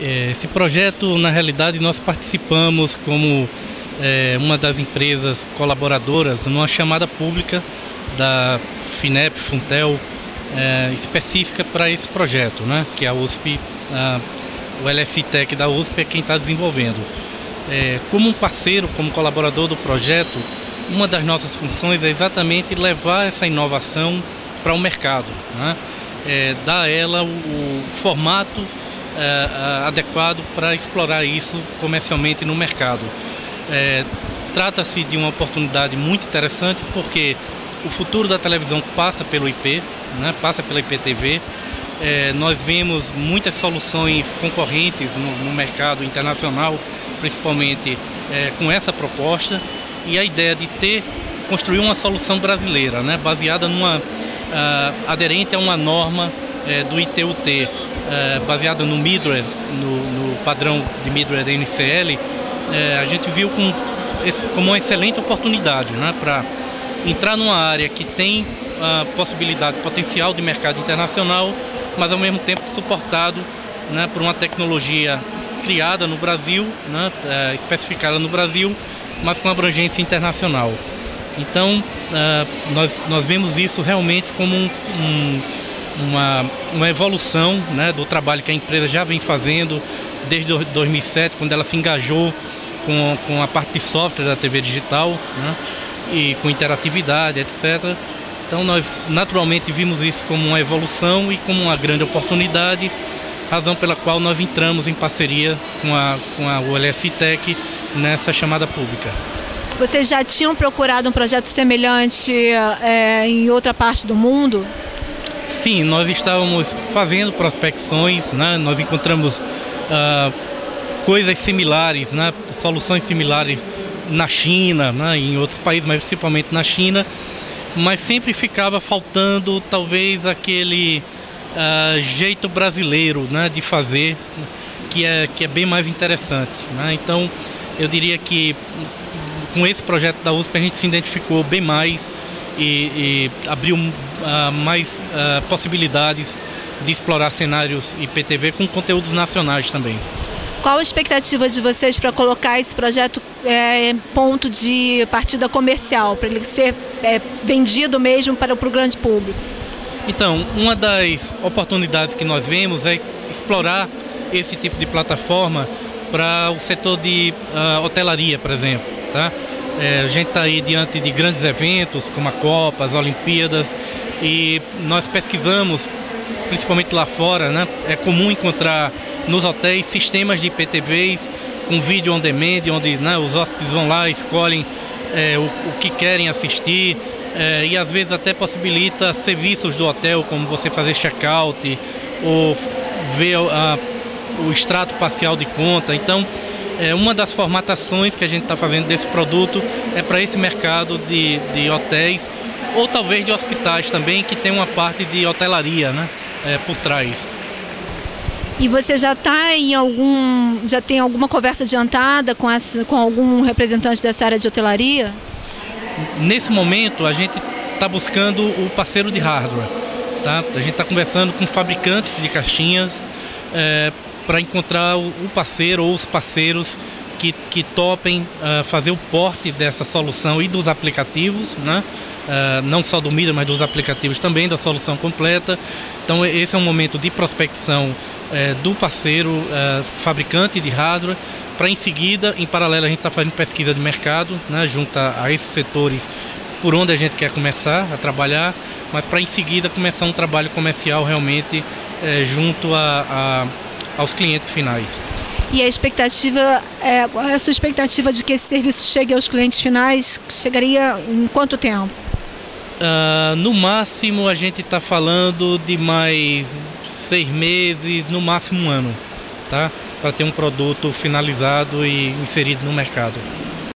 É, esse projeto, na realidade, nós participamos como é, uma das empresas colaboradoras numa chamada pública da FINEP, Funtel, é, específica para esse projeto, né? que é a USP, a, o LSI Tech da USP é quem está desenvolvendo. É, como um parceiro, como colaborador do projeto, uma das nossas funções é exatamente levar essa inovação para o mercado, né? é, dar a ela o, o formato é, adequado para explorar isso comercialmente no mercado. É, Trata-se de uma oportunidade muito interessante porque o futuro da televisão passa pelo IP, né, passa pela IPTV. É, nós vemos muitas soluções concorrentes no, no mercado internacional, principalmente é, com essa proposta, e a ideia de ter, construir uma solução brasileira, né, baseada numa, uh, aderente a uma norma é, do ITUT, é, baseada no Midway, no, no, padrão de da NCL, é, a gente viu com, como uma excelente oportunidade né, para entrar numa área que tem uh, possibilidade, potencial de mercado internacional, mas ao mesmo tempo suportado né, por uma tecnologia criada no Brasil, né, uh, especificada no Brasil, mas com abrangência internacional. Então, uh, nós, nós vemos isso realmente como um, um, uma, uma evolução né, do trabalho que a empresa já vem fazendo desde 2007, quando ela se engajou com, com a parte de software da TV digital. Né? e com interatividade, etc. Então nós naturalmente vimos isso como uma evolução e como uma grande oportunidade, razão pela qual nós entramos em parceria com a, com a ULS Tech nessa chamada pública. Vocês já tinham procurado um projeto semelhante é, em outra parte do mundo? Sim, nós estávamos fazendo prospecções, né? nós encontramos uh, coisas similares, né? soluções similares na China, né, em outros países, mas principalmente na China, mas sempre ficava faltando talvez aquele uh, jeito brasileiro né, de fazer, que é, que é bem mais interessante. Né? Então eu diria que com esse projeto da USP a gente se identificou bem mais e, e abriu uh, mais uh, possibilidades de explorar cenários IPTV com conteúdos nacionais também. Qual a expectativa de vocês para colocar esse projeto é, em ponto de partida comercial, para ele ser é, vendido mesmo para o grande público? Então, uma das oportunidades que nós vemos é explorar esse tipo de plataforma para o setor de uh, hotelaria, por exemplo. Tá? É, a gente está aí diante de grandes eventos, como a Copa, as Olimpíadas, e nós pesquisamos, principalmente lá fora, né? é comum encontrar nos hotéis sistemas de IPTVs com vídeo on demand, onde né, os hóspedes vão lá, escolhem é, o, o, que querem assistir é, e às vezes até possibilita serviços do hotel, como você fazer check-out ou ver a, o extrato parcial de conta. Então, é, uma das formatações que a gente está fazendo desse produto é para esse mercado de, de hotéis ou talvez de hospitais também, que tem uma parte de hotelaria né, é, por trás. E você já está em algum. já tem alguma conversa adiantada com, essa, com algum representante dessa área de hotelaria? Nesse momento a gente está buscando o parceiro de hardware. Tá? A gente está conversando com fabricantes de caixinhas é, para encontrar o, parceiro ou os parceiros que, que topem uh, fazer o porte dessa solução e dos aplicativos, né? Uh, não só do mídia, mas dos aplicativos também, da solução completa. Então esse é um momento de prospecção é, do parceiro é, fabricante de hardware, para em seguida, em paralelo, a gente está fazendo pesquisa de mercado, né, junto a, esses setores por onde a gente quer começar a trabalhar, mas para em seguida começar um trabalho comercial realmente é, junto a, a, aos clientes finais. E a expectativa, é, qual é a sua expectativa de que esse serviço chegue aos clientes finais? Chegaria em quanto tempo? Uh, no máximo a gente está falando de mais seis meses, no máximo um ano, tá? Para ter um produto finalizado e inserido no mercado.